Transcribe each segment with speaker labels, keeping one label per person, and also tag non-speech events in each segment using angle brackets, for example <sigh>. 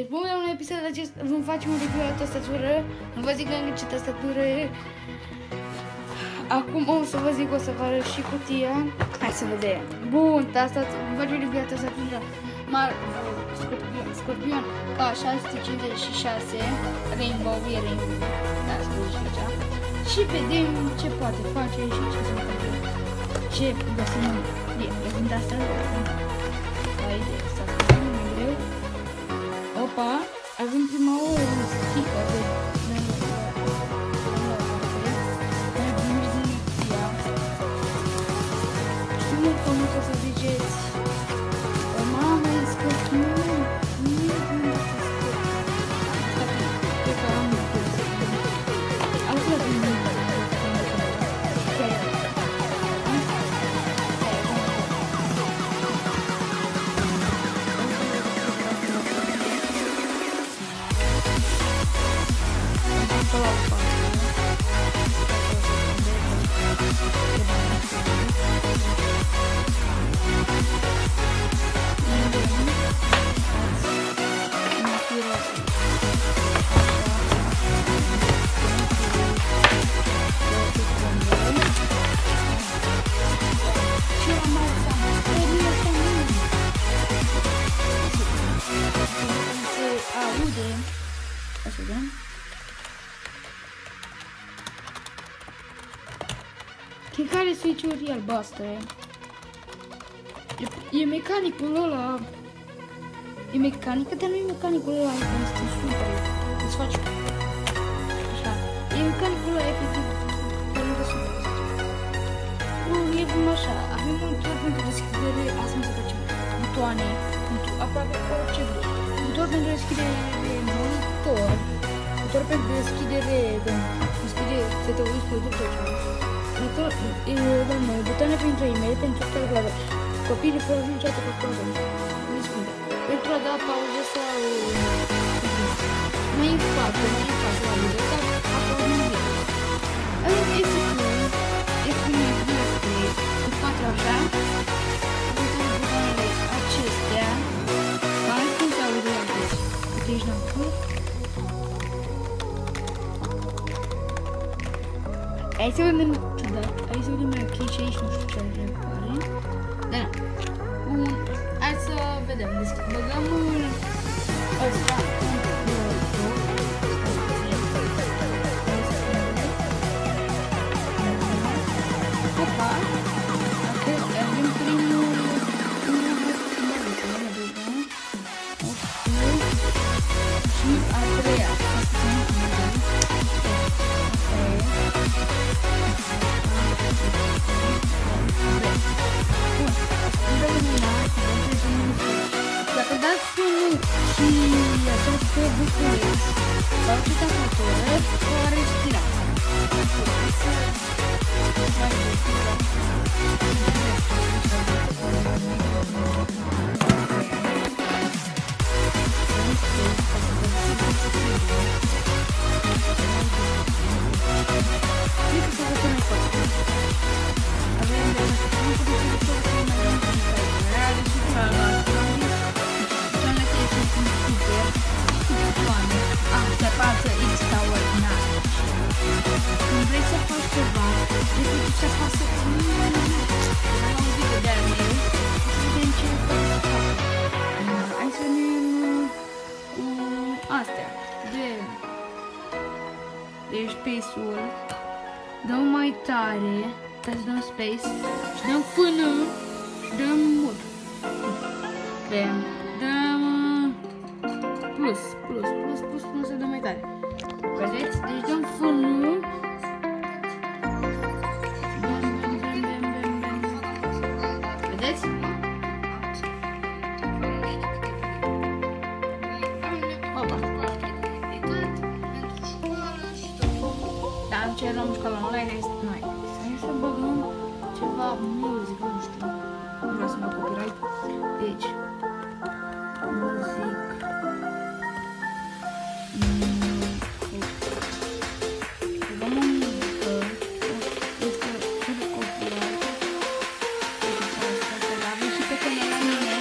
Speaker 1: Deci, bun, la un episod acest vom face un review la tastatură. Nu vă zic încă ce tastatură e. Acum o să vă zic, o să vă arăt și cutia. Hai să vedem. Bun, tastatură, vom face review la tastatură. Mar, Scorpion, Scorpion K656 Rainbow, e Rainbow. Da, să și aici. Și vedem ce poate face și ce se întâmplă. Ce găsim bine, găsim tastatură. Hai Opa, avem prima oară un sticker aude. Cred că are switch-uri albastre. E, e mecanicul ăla. E mecanică, dar nu e mecanicul ăla. Este super. Îți faci așa. E mecanicul ăla efectiv. Dar nu super. Nu, e cum așa. Avem un buton pentru deschidere. Asta nu se face. Butoane. Pentru aproape orice vrei. Buton pentru deschidere monitor. Buton pentru deschidere. Deschidere. Să te uiți pe tot ce buton, e, doamne, butoane pentru e-mail, pentru calculator. Copiii fără niciodată pe calculator. Nu spune. Pentru a da pauză sau... Mai în spate, mai în spate la video, dar acolo nu e. Avem efectiv, efectiv, efectiv, în spate așa, butoanele acestea, mai cum se aude la vezi. Uite aici n-am făcut. Hai să vedem ciudat. Hai să vedem mai ok și aici nu știu ce are pare. Da. Un... Hai să vedem. Deci, băgăm un... Ăsta. Trebuie să pasă un video de al meu. Să vedem ce pot să fac. Hai să venim cu astea. De deci space-ul. Dăm mai tare. Hai să dăm space. Și dăm până. Dăm mult. Creăm. Dăm uh, plus, plus, plus, plus, plus, să dăm mai tare. Vedeți? Deci dăm fânul. Luăm școala online, hai să, noi. Hai să băgăm ceva muzică, nu știu. Nu vreau să mă copyright. Deci, muzic. Băgăm o muzică. Este fără copyright. Deci, asta, să avem și pe canalul mine.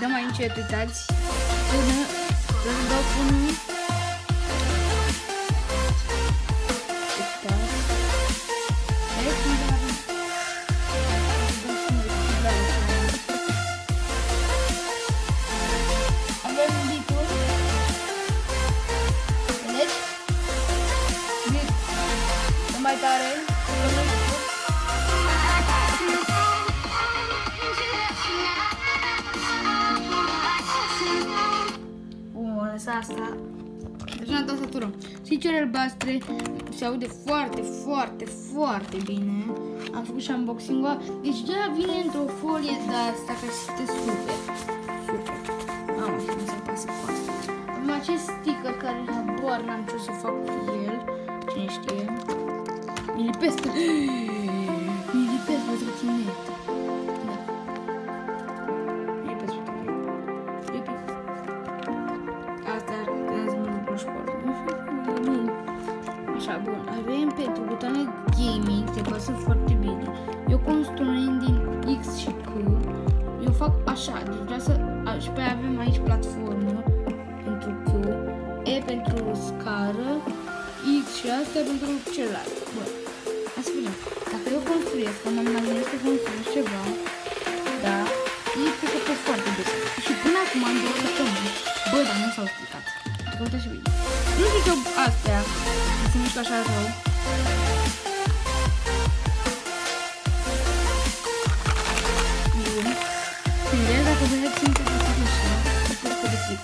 Speaker 1: Dăm mai încet, uitați. până să dau până asta. Deja am tastatură. Switch-uri albastre se aude foarte, foarte, foarte bine. Am făcut și unboxing-ul. Deci deja vine într-o folie de asta ca să este super. Super. Am să nu se pasă cu asta. Avem acest sticker care habar n-am ce o să fac cu el. Cine știe. Mi lipesc <gasps> pe... Mi lipesc pe trotinet. Așa, bun. Avem pentru butoane gaming, se pasă foarte bine. Eu construind din X și Q. Eu fac așa, deci vreau să... A, și pe avem aici platformă pentru Q, E pentru scară, X și asta pentru celălalt. Bun. Hai să vedem. Dacă eu construiesc, că mă imaginez că construiesc ceva, da, e cred că pe foarte bine. Și până acum am două săptămâni. Bă, dar nu s-au explicat. Uite și bine. Nu știu ce astea se mișcă așa rău. Bun. Bine, dacă vreți simte că se mișcă, se pot să decid.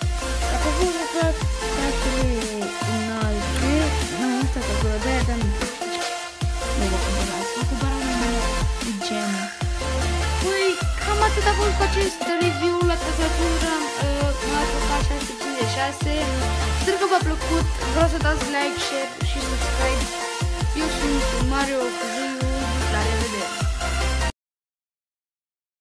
Speaker 1: Dacă vă că tracere înalte, nu, stați acolo, de-aia, dar nu. Nu vă cumpărați, vă cumpărați numai de gemă. Păi, cam atât a fost cu acest review Plăcut. Vreau să dați like, share și subscribe. Eu sunt Mario Cuzu